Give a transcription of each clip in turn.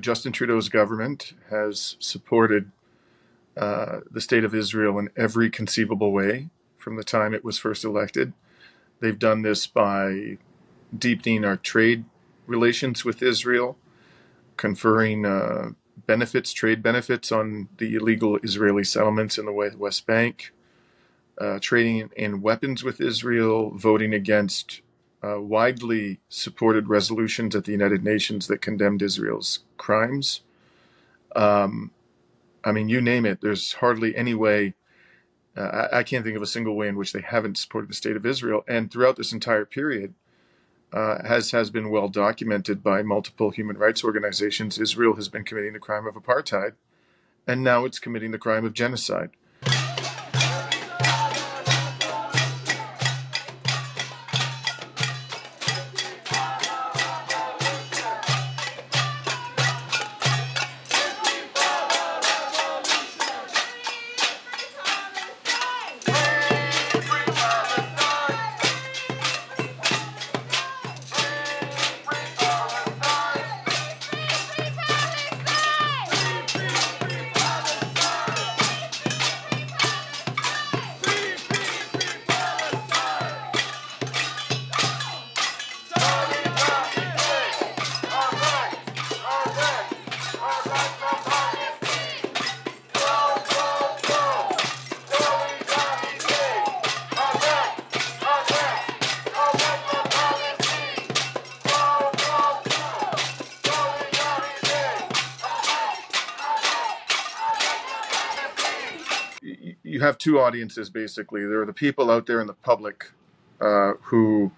Justin Trudeau's government has supported uh, the state of Israel in every conceivable way from the time it was first elected. They've done this by deepening our trade relations with Israel, conferring uh, benefits, trade benefits on the illegal Israeli settlements in the West Bank, uh, trading in weapons with Israel, voting against uh, widely supported resolutions at the United Nations that condemned Israel's crimes. Um, I mean, you name it. There's hardly any way. Uh, I, I, can't think of a single way in which they haven't supported the state of Israel. And throughout this entire period, uh, as has been well documented by multiple human rights organizations, Israel has been committing the crime of apartheid, and now it's committing the crime of genocide. You have two audiences basically. There are the people out there in the public uh, who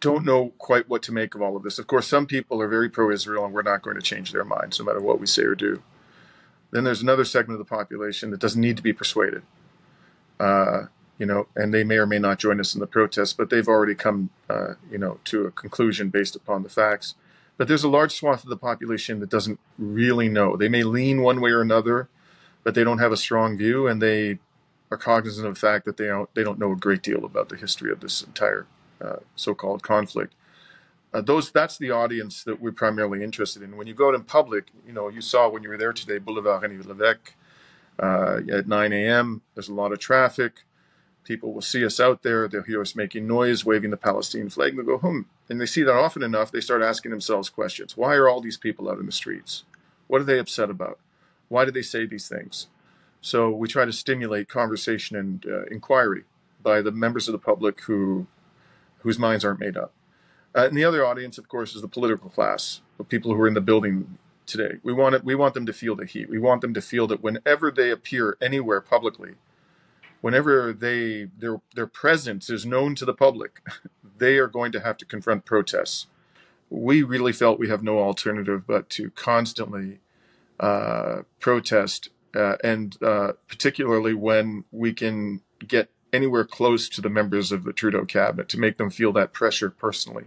don't know quite what to make of all of this. Of course, some people are very pro-Israel, and we're not going to change their minds no matter what we say or do. Then there's another segment of the population that doesn't need to be persuaded. Uh, you know, and they may or may not join us in the protest, but they've already come, uh, you know, to a conclusion based upon the facts. But there's a large swath of the population that doesn't really know. They may lean one way or another but they don't have a strong view and they are cognizant of the fact that they don't they don't know a great deal about the history of this entire uh, so-called conflict. Uh, those that's the audience that we're primarily interested in. When you go out in public, you know you saw when you were there today, Boulevard René Lévesque, uh, at 9 a.m. There's a lot of traffic. People will see us out there. They'll hear us making noise, waving the Palestinian flag. They go, hmm. And they see that often enough, they start asking themselves questions. Why are all these people out in the streets? What are they upset about? Why do they say these things? So we try to stimulate conversation and uh, inquiry by the members of the public who whose minds aren't made up. Uh, and the other audience, of course, is the political class, the people who are in the building today. We want it, we want them to feel the heat. We want them to feel that whenever they appear anywhere publicly, whenever they their their presence is known to the public, they are going to have to confront protests. We really felt we have no alternative but to constantly uh, protest, uh, and uh, particularly when we can get anywhere close to the members of the Trudeau cabinet to make them feel that pressure personally.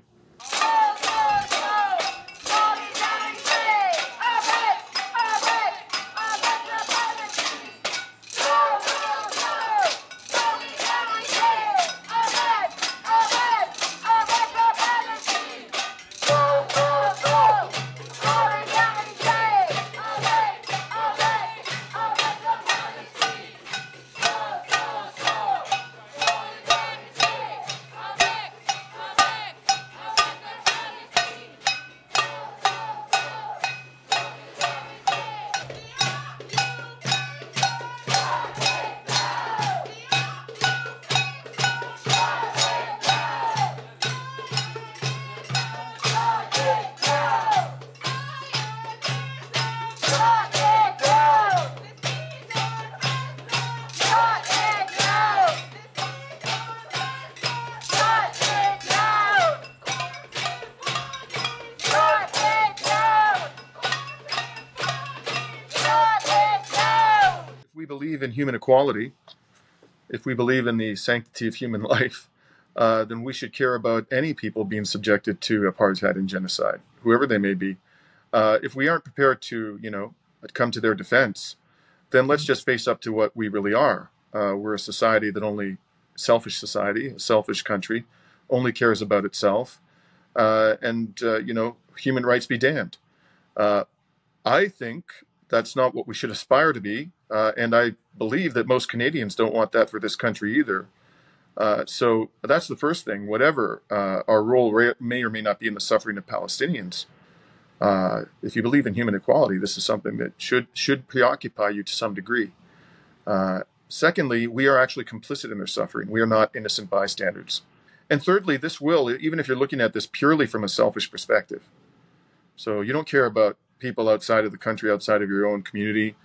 Believe in human equality, if we believe in the sanctity of human life, uh, then we should care about any people being subjected to apartheid and genocide, whoever they may be. Uh, if we aren't prepared to, you know, come to their defense, then let's just face up to what we really are. Uh, we're a society that only, selfish society, a selfish country, only cares about itself. Uh, and, uh, you know, human rights be damned. Uh, I think that's not what we should aspire to be. Uh, and I believe that most Canadians don't want that for this country either. Uh, so that's the first thing. Whatever uh, our role may or may not be in the suffering of Palestinians, uh, if you believe in human equality, this is something that should should preoccupy you to some degree. Uh, secondly, we are actually complicit in their suffering. We are not innocent bystanders. And thirdly, this will, even if you're looking at this purely from a selfish perspective, so you don't care about people outside of the country, outside of your own community.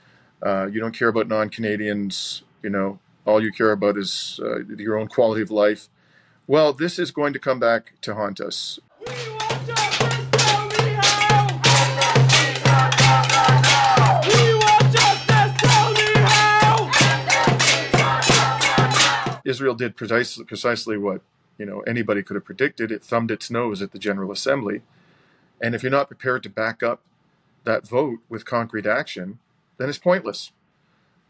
Uh, you don't care about non-Canadians. You know, all you care about is uh, your own quality of life. Well, this is going to come back to haunt us. Israel did precisely, precisely what you know anybody could have predicted. It thumbed its nose at the General Assembly, and if you're not prepared to back up that vote with concrete action, then it's pointless.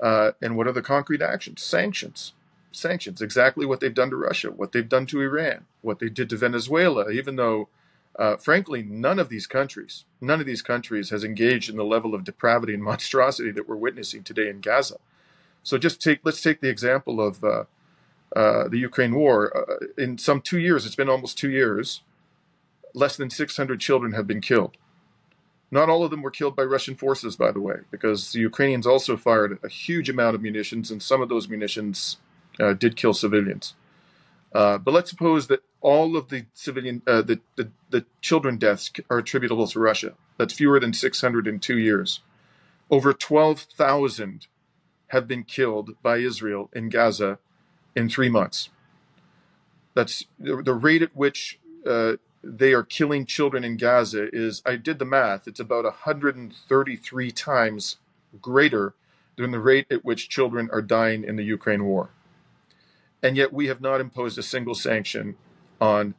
Uh, and what are the concrete actions? Sanctions. Sanctions. Exactly what they've done to Russia, what they've done to Iran, what they did to Venezuela, even though, uh, frankly, none of these countries, none of these countries has engaged in the level of depravity and monstrosity that we're witnessing today in Gaza. So just take, let's take the example of uh, uh the Ukraine war. Uh, in some two years, it's been almost two years, less than 600 children have been killed. Not all of them were killed by Russian forces, by the way, because the Ukrainians also fired a huge amount of munitions, and some of those munitions uh, did kill civilians. Uh, but let's suppose that all of the civilian, uh, the, the, the children deaths are attributable to Russia. That's fewer than 600 in two years. Over 12,000 have been killed by Israel in Gaza in three months. That's the, the rate at which uh, they are killing children in Gaza is, I did the math, it's about 133 times greater than the rate at which children are dying in the Ukraine war. And yet we have not imposed a single sanction on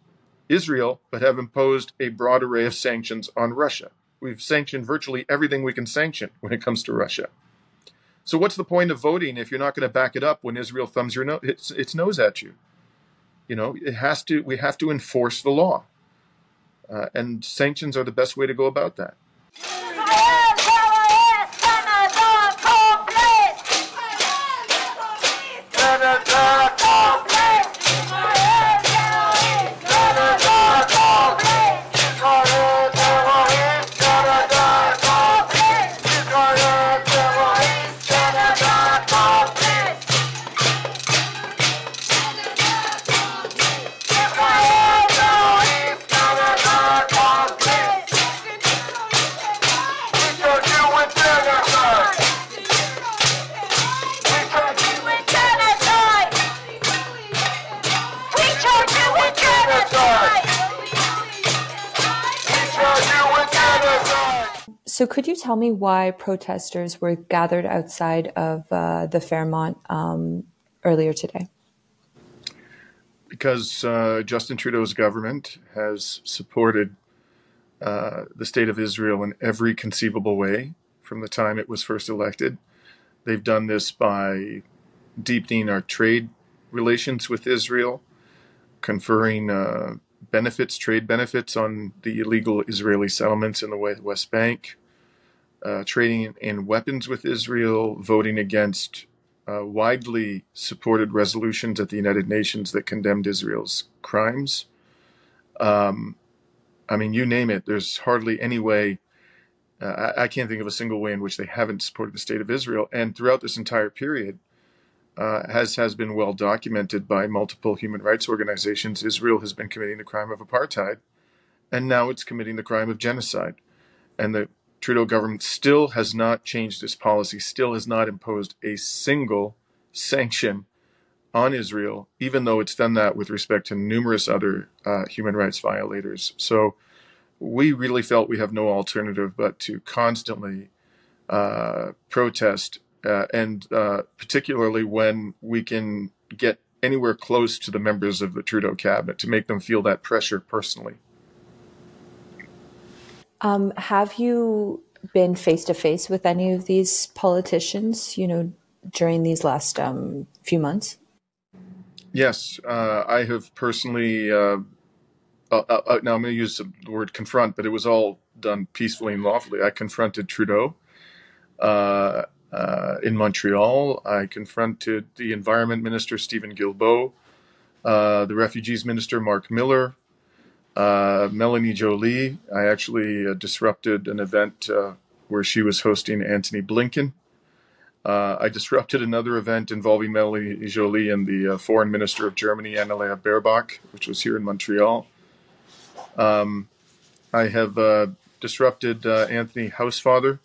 Israel, but have imposed a broad array of sanctions on Russia. We've sanctioned virtually everything we can sanction when it comes to Russia. So what's the point of voting if you're not going to back it up when Israel thumbs your its, its nose at you? You know, it has to. We have to enforce the law. Uh, and sanctions are the best way to go about that. Tell me why protesters were gathered outside of uh, the Fairmont um, earlier today? Because uh, Justin Trudeau's government has supported uh, the state of Israel in every conceivable way from the time it was first elected. They've done this by deepening our trade relations with Israel, conferring uh, benefits, trade benefits on the illegal Israeli settlements in the West Bank, uh, trading in weapons with Israel, voting against uh, widely supported resolutions at the United Nations that condemned Israel's crimes. Um, I mean, you name it, there's hardly any way. Uh, I, I, can't think of a single way in which they haven't supported the state of Israel. And throughout this entire period, uh, as has been well documented by multiple human rights organizations, Israel has been committing the crime of apartheid, and now it's committing the crime of genocide. And the Trudeau government still has not changed its policy, still has not imposed a single sanction on Israel, even though it's done that with respect to numerous other uh, human rights violators. So we really felt we have no alternative but to constantly uh, protest, uh, and uh, particularly when we can get anywhere close to the members of the Trudeau cabinet to make them feel that pressure personally. Um, have you been face to face with any of these politicians, you know, during these last um, few months? Yes, uh, I have personally. Uh, uh, uh, now I'm going to use the word confront, but it was all done peacefully and lawfully. I confronted Trudeau uh, uh, in Montreal. I confronted the Environment Minister, Steven Guilbeault, the Refugees Minister, Marc Miller, uh, Melanie Joly. I actually uh, disrupted an event uh, where she was hosting Antony Blinken. Uh, I disrupted another event involving Melanie Joly and the uh, Foreign Minister of Germany, Annalena Baerbock, which was here in Montreal. Um, I have uh, disrupted Anthony Housefather,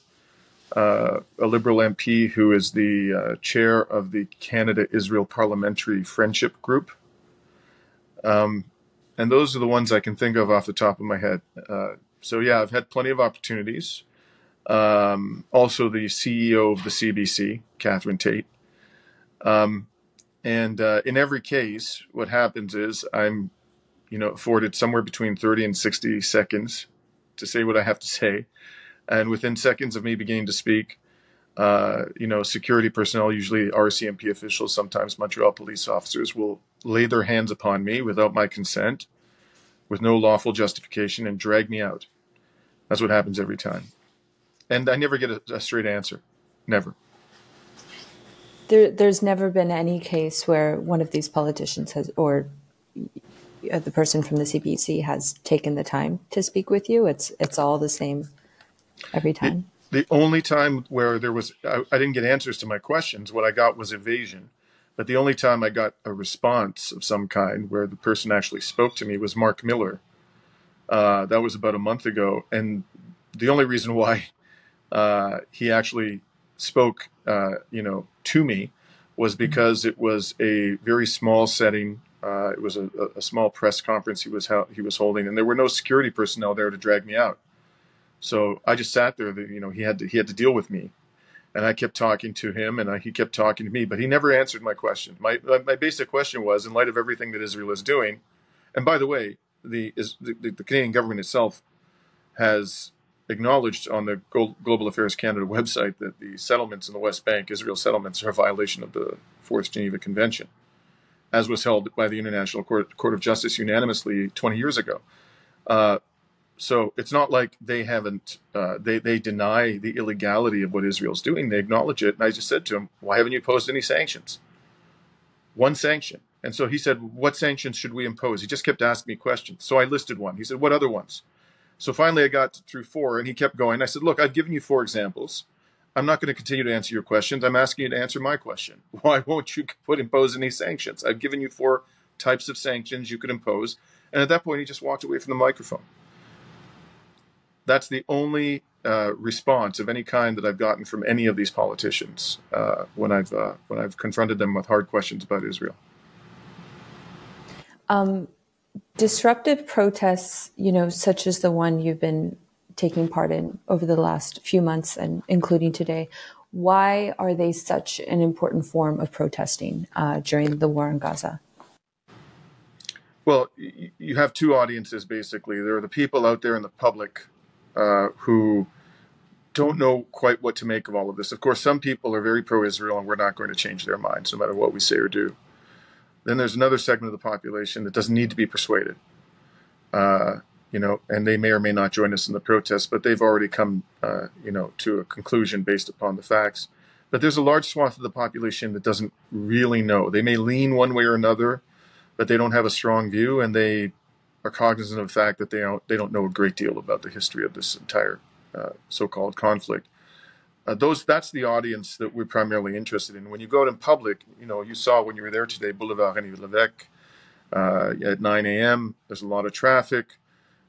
a Liberal MP who is the chair of the Canada Israel Parliamentary Friendship Group. Um, and those are the ones I can think of off the top of my head. so, yeah, I've had plenty of opportunities um, also the CEO of the CBC, Catherine Tait. Um, and uh, in every case, what happens is I'm, you know, afforded somewhere between 30 and 60 seconds to say what I have to say. And within seconds of me beginning to speak, uh, you know, security personnel, usually RCMP officials, sometimes Montreal police officers, will lay their hands upon me without my consent, with no lawful justification, and drag me out. That's what happens every time and I never get a, a straight answer. Never. There, there's never been any case where one of these politicians has, or uh, the person from the CBC has taken the time to speak with you. It's it's all the same every time. The, the only time where there was, I, I, didn't get answers to my questions. What I got was evasion. But the only time I got a response of some kind where the person actually spoke to me was Marc Miller. Uh, that was about a month ago, and the only reason why uh, he actually spoke, uh, you know, to me was mm-hmm. because it was a very small setting. Uh, it was a, a, small press conference he was he was holding, and there were no security personnel there to drag me out. So I just sat there. You know, he had to he had to deal with me, and I kept talking to him, and I, he kept talking to me, but he never answered my question. My my basic question was, in light of everything that Israel is doing, and by the way, the is the, the Canadian government itself has acknowledged on the Global Affairs Canada website that the settlements in the West Bank, Israel settlements, are a violation of the Fourth Geneva Convention, as was held by the International Court, Court of Justice unanimously 20 years ago. Uh, so it's not like they haven't, uh, they, they deny the illegality of what Israel's doing. They acknowledge it. And I just said to him, why haven't you imposed any sanctions? One sanction. And so he said, what sanctions should we impose? He just kept asking me questions. So I listed one. He said, what other ones? So finally, I got through four, and he kept going. I said, Look, I've given you four examples. I'm not going to continue to answer your questions. I'm asking you to answer my question. Why won't you put impose any sanctions? I've given you four types of sanctions you could impose. And at that point, he just walked away from the microphone. That's the only uh, response of any kind that I've gotten from any of these politicians uh, when I've uh, when I've confronted them with hard questions about Israel. Um, disruptive protests, you know, such as the one you've been taking part in over the last few months and including today, why are they such an important form of protesting uh, during the war in Gaza? Well, you have two audiences basically. There are the people out there in the public uh, who don't know quite what to make of all of this. Of course, some people are very pro Israel and we're not going to change their minds no matter what we say or do. Then there's another segment of the population that doesn't need to be persuaded. Uh, you know, and they may or may not join us in the protest, but they've already come, uh, you know, to a conclusion based upon the facts. But there's a large swath of the population that doesn't really know. They may lean one way or another, but they don't have a strong view, and they are cognizant of the fact that they don't they don't know a great deal about the history of this entire uh, so-called conflict uh, those that's the audience that we're primarily interested in. When you go out in public, you know, you saw when you were there today, Boulevard René Lévesque, uh, at 9 a.m. There's a lot of traffic.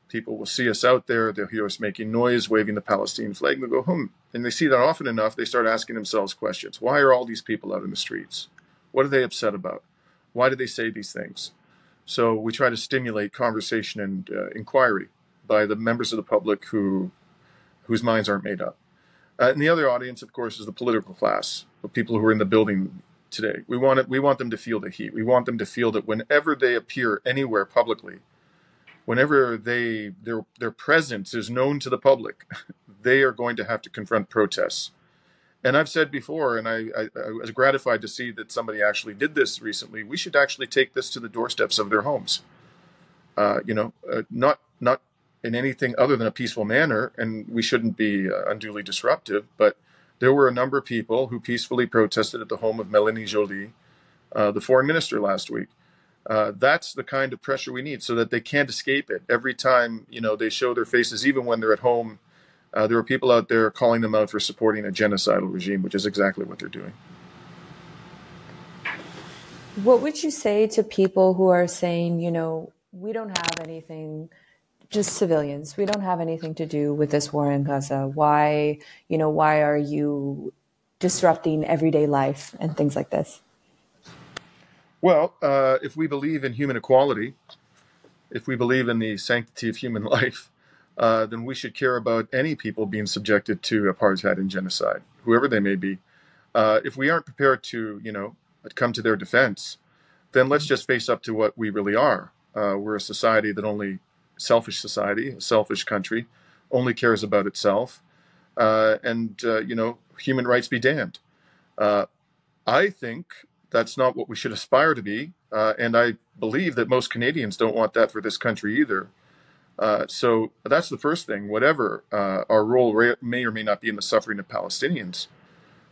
People will see us out there. They'll hear us making noise, waving the Palestinian flag, and they go, "Hmm." And they see that often enough, they start asking themselves questions: Why are all these people out in the streets? What are they upset about? Why do they say these things? So we try to stimulate conversation and uh, inquiry by the members of the public who whose minds aren't made up. Uh, and the other audience, of course, is the political class, the people who are in the building today. We want it, we want them to feel the heat. We want them to feel that whenever they appear anywhere publicly, whenever they their their presence is known to the public, they are going to have to confront protests. And I've said before, and I, I, I was gratified to see that somebody actually did this recently. We should actually take this to the doorsteps of their homes. Uh, you know, uh, not not in anything other than a peaceful manner, and we shouldn't be uh, unduly disruptive. But there were a number of people who peacefully protested at the home of Melanie Joly, uh, the foreign minister, last week. Uh, that's the kind of pressure we need, so that they can't escape it. Every time you know they show their faces, even when they're at home, uh, there are people out there calling them out for supporting a genocidal regime, which is exactly what they're doing. What would you say to people who are saying, you know, we don't have anything, just civilians, we don't have anything to do with this war in Gaza? Why, you know, why are you disrupting everyday life and things like this? Well, uh, if we believe in human equality, if we believe in the sanctity of human life, uh, then we should care about any people being subjected to apartheid and genocide, whoever they may be. Uh, if we aren't prepared to, you know, come to their defense, then let's just face up to what we really are. Uh, we're a society that only, selfish society, a selfish country, only cares about itself. Uh, and, uh, you know, human rights be damned. I think that's not what we should aspire to be. And I believe that most Canadians don't want that for this country either. Uh, so that's the first thing. Whatever our role may or may not be in the suffering of Palestinians,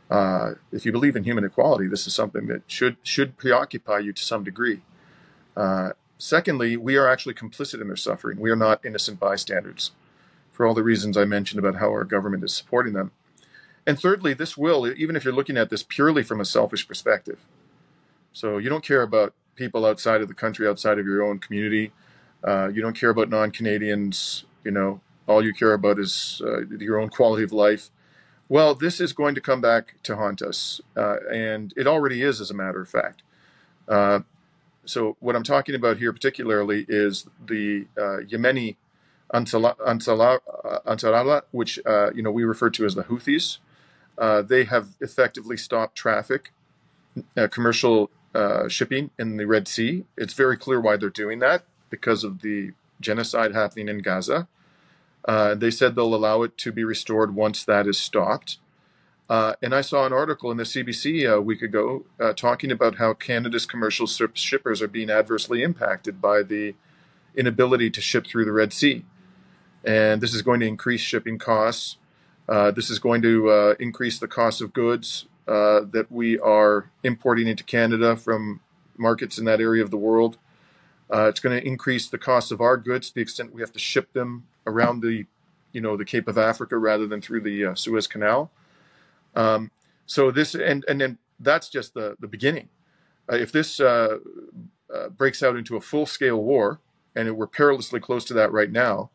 uh, if you believe in human equality, this is something that should should preoccupy you to some degree. Uh, secondly, we are actually complicit in their suffering. We are not innocent bystanders, for all the reasons I mentioned about how our government is supporting them. And thirdly, this will, even if you're looking at this purely from a selfish perspective, so you don't care about people outside of the country, outside of your own community. Uh, you don't care about non-Canadians. You know, all you care about is uh, your own quality of life well, this is going to come back to haunt us, uh, and it already is, as a matter of fact. Uh, so, what I'm talking about here particularly is the uh, Yemeni Ansarallah, uh, which you know we refer to as the Houthis. They have effectively stopped traffic, commercial shipping in the Red Sea. It's very clear why they're doing that because of the genocide happening in Gaza. Uh, they said they'll allow it to be restored once that is stopped. Uh, and I saw an article in the CBC a week ago uh, talking about how Canada's commercial shippers are being adversely impacted by the inability to ship through the Red Sea. And this is going to increase shipping costs. Uh, this is going to uh, increase the cost of goods uh, that we are importing into Canada from markets in that area of the world. Uh, it's going to increase the cost of our goods to the extent we have to ship them around the, you know, the Cape of Africa rather than through the uh, Suez Canal. Um, so this and and then that's just the the beginning. Uh, if this uh, uh, breaks out into a full scale war, and we're perilously close to that right now,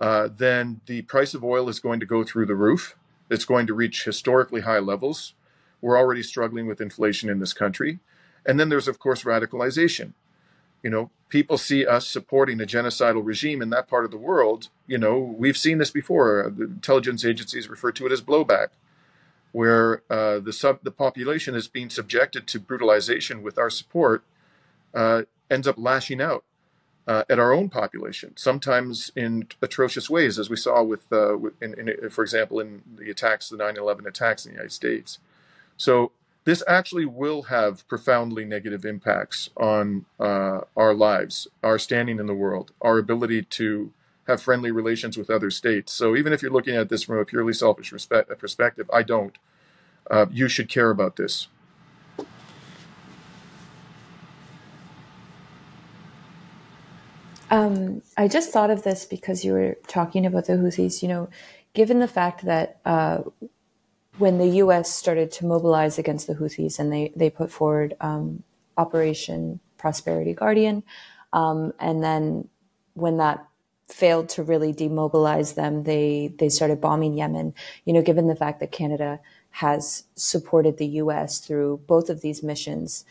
uh, then the price of oil is going to go through the roof. It's going to reach historically high levels. We're already struggling with inflation in this country. And then there's, of course, radicalization you know, people see us supporting a genocidal regime in that part of the world. You know, we've seen this before. The intelligence agencies refer to it as blowback, where uh, the sub the population is being subjected to brutalization with our support, uh, ends up lashing out uh, at our own population, sometimes in atrocious ways, as we saw with, uh, in, in, for example, in the attacks, the 9/11 attacks in the United States. So this actually will have profoundly negative impacts on uh, our lives, our standing in the world, our ability to have friendly relations with other states. So even if you're looking at this from a purely selfish respect, perspective, I don't. Uh, you should care about this. Um, I just thought of this because you were talking about the Houthis. You know, given the fact that uh, when the U.S. started to mobilize against the Houthis and they they put forward um, Operation Prosperity Guardian, um, and then when that failed to really demobilize them, they they started bombing Yemen. You know, given the fact that Canada has supported the U.S. through both of these missions,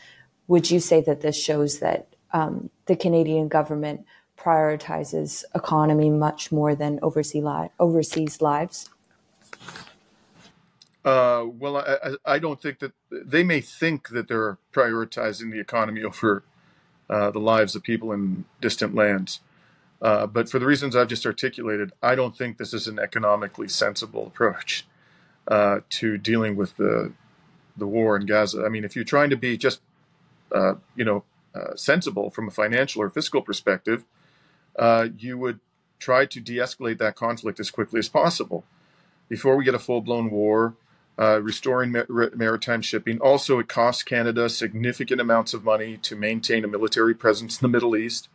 would you say that this shows that um, the Canadian government prioritizes economy much more than overseas, li- overseas lives? Uh, well, I, I, don't think that they may think that they're prioritizing the economy over uh, the lives of people in distant lands. Uh, but for the reasons I've just articulated, I don't think this is an economically sensible approach uh, to dealing with the the war in Gaza. I mean, if you're trying to be just, uh, you know, uh, sensible from a financial or fiscal perspective, you would try to de escalate that conflict as quickly as possible before we get a full blown war. Uh, restoring maritime shipping. Also, it costs Canada significant amounts of money to maintain a military presence in the Middle East.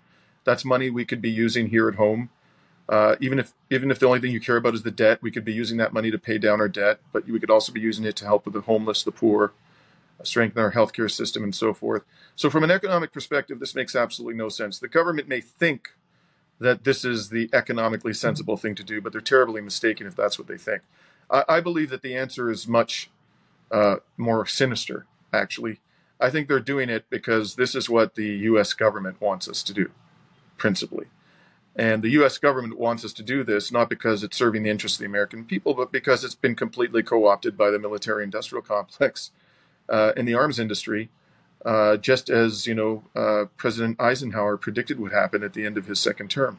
That's money we could be using here at home. Uh, even if even if the only thing you care about is the debt, we could be using that money to pay down our debt. But we could also be using it to help with the homeless, the poor, strengthen our healthcare system, and so forth. So, from an economic perspective, this makes absolutely no sense. The government may think that this is the economically sensible thing to do, but they're terribly mistaken if that's what they think. I, I believe that the answer is much uh, more sinister, actually. I think they're doing it because this is what the US government wants us to do, principally. And the US government wants us to do this not because it's serving the interests of the American people, but because it's been completely co opted by the military industrial complex uh, in the arms industry, uh, just as you know uh, President Eisenhower predicted would happen at the end of his second term.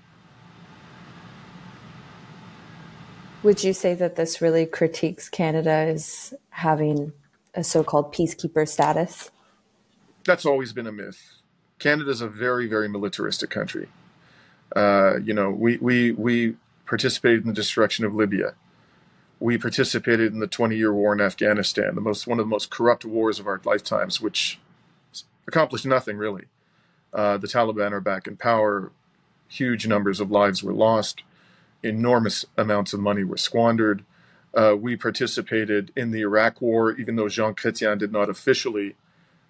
Would you say that this really critiques Canada as having a so-called peacekeeper status? That's always been a myth. Canada is a very, very militaristic country. Uh, you know, we, we, we participated in the destruction of Libya we participated in the 20 year war in Afghanistan, the most one of the most corrupt wars of our lifetimes, which accomplished nothing really. Uh, the Taliban are back in power. Huge numbers of lives were lost. Enormous amounts of money were squandered. Uh, we participated in the Iraq War, even though Jean Chrétien did not officially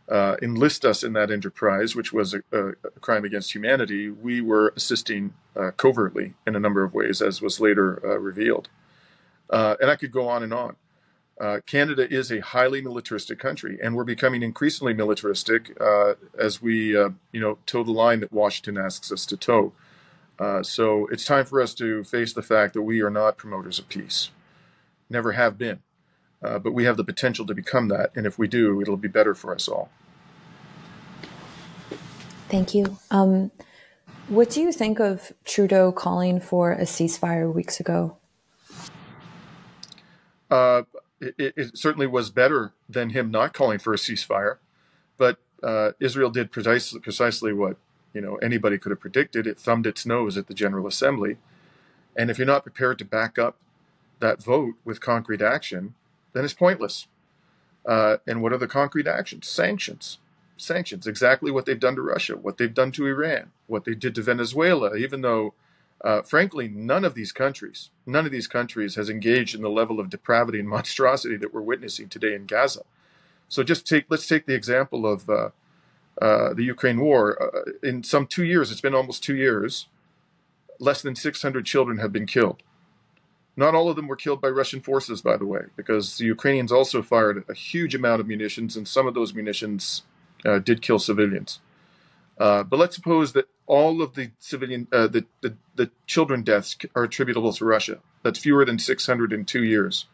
uh, enlist us in that enterprise, which was a, a, crime against humanity. We were assisting uh, covertly in a number of ways, as was later uh, revealed. Uh, and I could go on and on. Uh, Canada is a highly militaristic country, and we're becoming increasingly militaristic as we, you know, toe the line that Washington asks us to toe. Uh, so it's time for us to face the fact that we are not promoters of peace, never have been, uh, but we have the potential to become that, and if we do, it'll be better for us all. Thank you. Um, what do you think of Trudeau calling for a ceasefire weeks ago? Uh, it, it, certainly was better than him not calling for a ceasefire, but uh, Israel did precisely, precisely what you know anybody could have predicted. It thumbed its nose at the General Assembly, and if you're not prepared to back up that vote with concrete action, then it's pointless. Uh, and what are the concrete actions? Sanctions. Sanctions. Exactly what they've done to Russia, what they've done to Iran, what they did to Venezuela, even though uh, frankly, none of these countries, none of these countries has engaged in the level of depravity and monstrosity that we're witnessing today in Gaza. So just take, let's take the example of uh, uh, the Ukraine war. Uh, in some two years, it's been almost two years, less than 600 children have been killed. Not all of them were killed by Russian forces, by the way, because the Ukrainians also fired a huge amount of munitions, and some of those munitions uh, did kill civilians. Uh, but let's suppose that all of the civilian, uh, the, the, the children deaths are attributable to Russia. That's fewer than 600 in two years.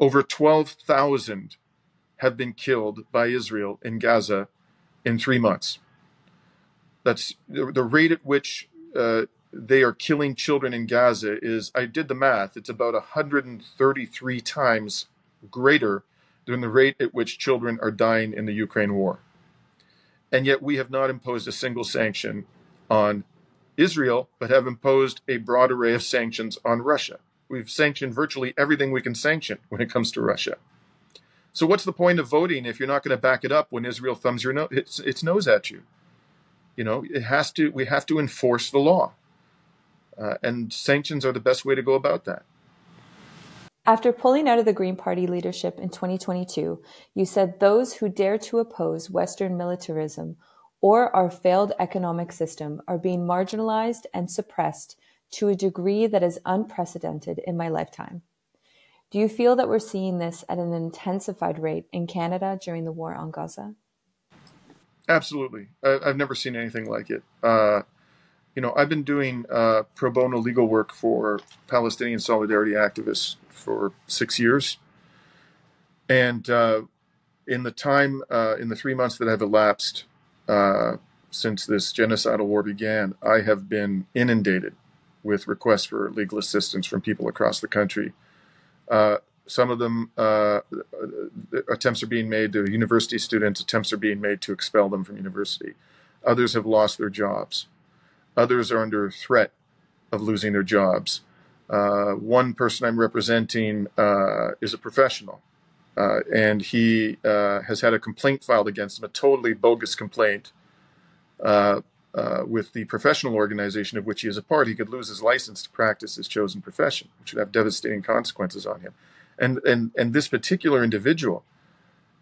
Over 12,000 have been killed by Israel in Gaza in three months. That's the, the rate at which uh, they are killing children in Gaza is, I did the math, it's about 133 times greater than the rate at which children are dying in the Ukraine war. And yet we have not imposed a single sanction on Israel, but have imposed a broad array of sanctions on Russia. We've sanctioned virtually everything we can sanction when it comes to Russia. So, what's the point of voting if you're not going to back it up when Israel thumbs your its, its nose at you? You know, it has to. We have to enforce the law, uh, and sanctions are the best way to go about that. After pulling out of the Green Party leadership in 2022, you said those who dare to oppose Western militarism or our failed economic system are being marginalized and suppressed to a degree that is unprecedented in my lifetime. Do you feel that we're seeing this at an intensified rate in Canada during the war on Gaza? Absolutely. I've never seen anything like it. Uh, you know, I've been doing uh, pro bono legal work for Palestinian solidarity activists for six years. And uh, in the time, uh, in the three months that have elapsed uh, since this genocidal war began, I have been inundated with requests for legal assistance from people across the country. Uh, some of them uh, attempts are being made to university students. Attempts are being made to expel them from university. Others have lost their jobs. Others are under threat of losing their jobs. Uh, one person I'm representing uh, is a professional, uh, and he uh, has had a complaint filed against him, a totally bogus complaint. Uh, uh, with the professional organization of which he is a part, he could lose his license to practice his chosen profession, which would have devastating consequences on him. And and and this particular individual,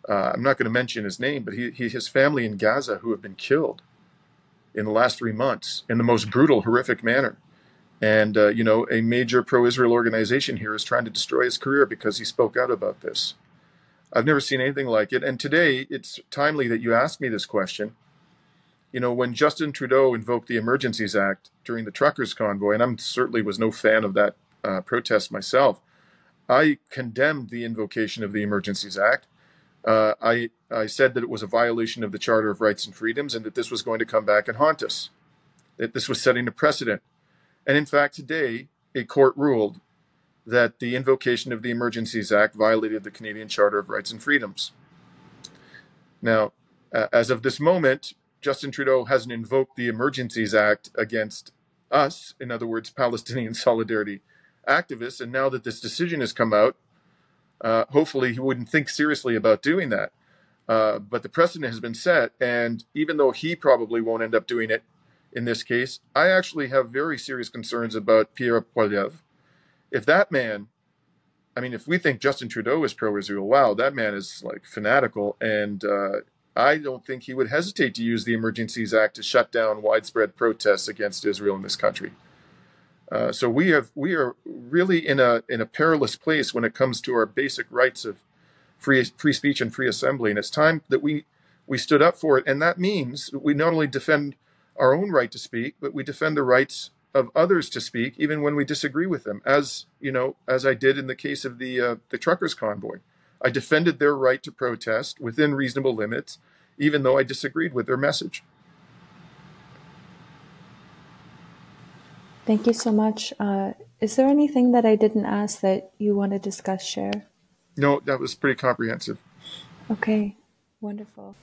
I'm not going to mention his name, but he, he his family in Gaza who have been killed in the last three months in the most brutal, horrific manner. And, uh, you know, a major pro Israel organization here is trying to destroy his career because he spoke out about this. I've never seen anything like it. And today, it's timely that you ask me this question. You know, when Justin Trudeau invoked the Emergencies Act during the truckers' convoy, and I certainly was no fan of that uh, protest myself, I condemned the invocation of the Emergencies Act. Uh, I, I said that it was a violation of the Charter of Rights and Freedoms and that this was going to come back and haunt us, that this was setting a precedent. And in fact, today, a court ruled that the invocation of the Emergencies Act violated the Canadian Charter of Rights and Freedoms. Now, uh, as of this moment, Justin Trudeau hasn't invoked the Emergencies Act against us, in other words, Palestinian solidarity activists. And now that this decision has come out, uh, hopefully, he wouldn't think seriously about doing that. Uh, but the precedent has been set, and even though he probably won't end up doing it in this case, I actually have very serious concerns about Pierre Poilievre. If that man, I mean, if we think Justin Trudeau is pro-Israel, wow, that man is like fanatical, and uh, I don't think he would hesitate to use the Emergencies Act to shut down widespread protests against Israel in this country. Uh, so we have we are really in a in a perilous place when it comes to our basic rights of free free speech and free assembly, and it's time that we we stood up for it. And that means we not only defend our own right to speak, but we defend the rights of others to speak, even when we disagree with them. As you know, as I did in the case of the uh, the truckers convoy, I defended their right to protest within reasonable limits, even though I disagreed with their message. Thank you so much. Uh, is there anything that I didn't ask that you want to discuss, share? No, that was pretty comprehensive. Okay, wonderful.